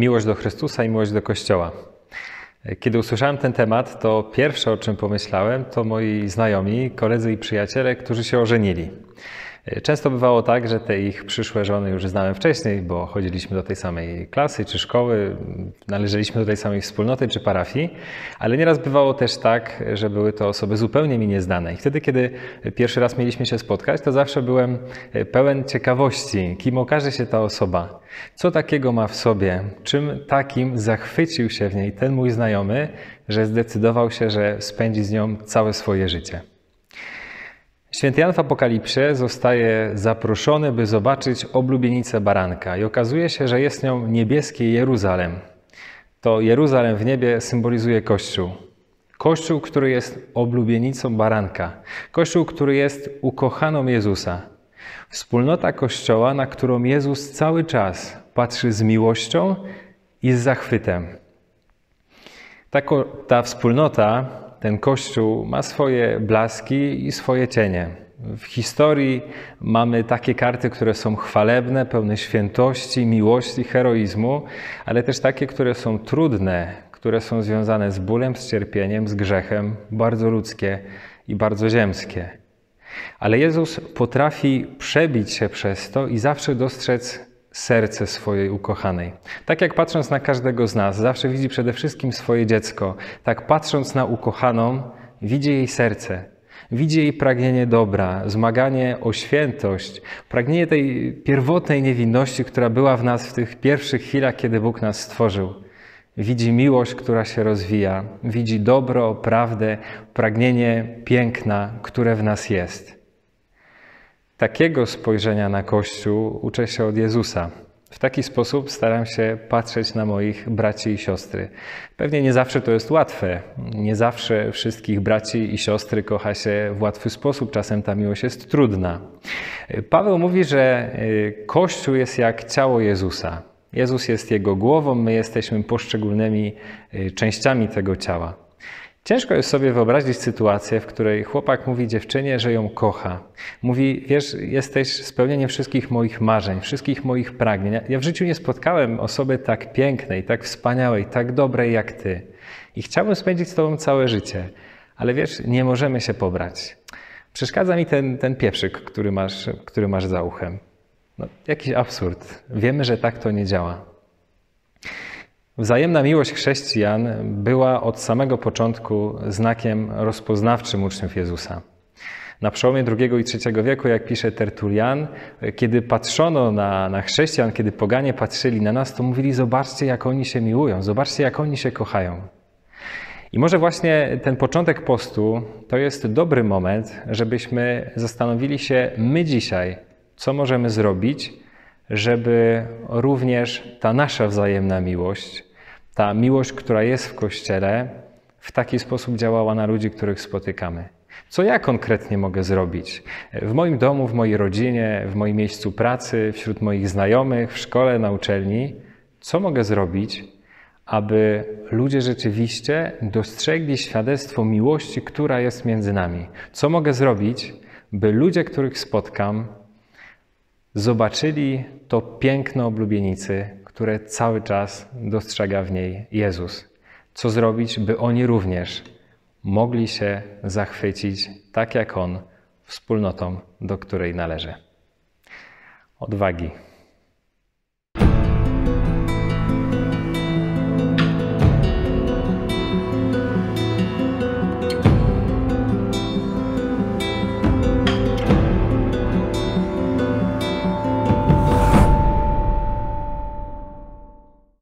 Miłość do Chrystusa i miłość do Kościoła. Kiedy usłyszałem ten temat, to pierwsze o czym pomyślałem to moi znajomi, koledzy i przyjaciele, którzy się ożenili. Często bywało tak, że te ich przyszłe żony już znałem wcześniej, bo chodziliśmy do tej samej klasy czy szkoły, należeliśmy do tej samej wspólnoty czy parafii, ale nieraz bywało też tak, że były to osoby zupełnie mi nieznane. I wtedy, kiedy pierwszy raz mieliśmy się spotkać, to zawsze byłem pełen ciekawości, kim okaże się ta osoba, co takiego ma w sobie, czym takim zachwycił się w niej ten mój znajomy, że zdecydował się, że spędzi z nią całe swoje życie. Święty Jan w Apokalipsie zostaje zaproszony, by zobaczyć oblubienicę baranka i okazuje się, że jest nią niebieskie Jeruzalem. To Jeruzalem w niebie symbolizuje Kościół. Kościół, który jest oblubienicą baranka. Kościół, który jest ukochaną Jezusa. Wspólnota Kościoła, na którą Jezus cały czas patrzy z miłością i z zachwytem. Ta, ta wspólnota ten Kościół ma swoje blaski i swoje cienie. W historii mamy takie karty, które są chwalebne, pełne świętości, miłości, heroizmu, ale też takie, które są trudne, które są związane z bólem, z cierpieniem, z grzechem, bardzo ludzkie i bardzo ziemskie. Ale Jezus potrafi przebić się przez to i zawsze dostrzec serce swojej ukochanej. Tak jak patrząc na każdego z nas, zawsze widzi przede wszystkim swoje dziecko, tak patrząc na ukochaną, widzi jej serce, widzi jej pragnienie dobra, zmaganie o świętość, pragnienie tej pierwotnej niewinności, która była w nas w tych pierwszych chwilach, kiedy Bóg nas stworzył. Widzi miłość, która się rozwija, widzi dobro, prawdę, pragnienie piękna, które w nas jest. Takiego spojrzenia na Kościół uczę się od Jezusa. W taki sposób staram się patrzeć na moich braci i siostry. Pewnie nie zawsze to jest łatwe. Nie zawsze wszystkich braci i siostry kocha się w łatwy sposób. Czasem ta miłość jest trudna. Paweł mówi, że y, Kościół jest jak ciało Jezusa. Jezus jest jego głową, my jesteśmy poszczególnymi y, częściami tego ciała. Ciężko jest sobie wyobrazić sytuację, w której chłopak mówi dziewczynie, że ją kocha. Mówi, wiesz, jesteś spełnieniem wszystkich moich marzeń, wszystkich moich pragnień. Ja w życiu nie spotkałem osoby tak pięknej, tak wspaniałej, tak dobrej jak ty. I chciałbym spędzić z tobą całe życie. Ale wiesz, nie możemy się pobrać. Przeszkadza mi ten, ten pieprzyk, który masz, który masz za uchem. No, jakiś absurd. Wiemy, że tak to nie działa. Wzajemna miłość chrześcijan była od samego początku znakiem rozpoznawczym uczniów Jezusa. Na przełomie II i III wieku, jak pisze Tertulian, kiedy patrzono na, na chrześcijan, kiedy poganie patrzyli na nas, to mówili: Zobaczcie, jak oni się miłują, zobaczcie, jak oni się kochają. I może właśnie ten początek postu to jest dobry moment, żebyśmy zastanowili się my dzisiaj, co możemy zrobić, żeby również ta nasza wzajemna miłość, ta miłość, która jest w Kościele, w taki sposób działała na ludzi, których spotykamy. Co ja konkretnie mogę zrobić? W moim domu, w mojej rodzinie, w moim miejscu pracy, wśród moich znajomych, w szkole, na uczelni, co mogę zrobić, aby ludzie rzeczywiście dostrzegli świadectwo miłości, która jest między nami? Co mogę zrobić, by ludzie, których spotkam, zobaczyli to piękno oblubienicy, które cały czas dostrzega w niej Jezus. Co zrobić, by oni również mogli się zachwycić, tak jak On, wspólnotą, do której należy. Odwagi.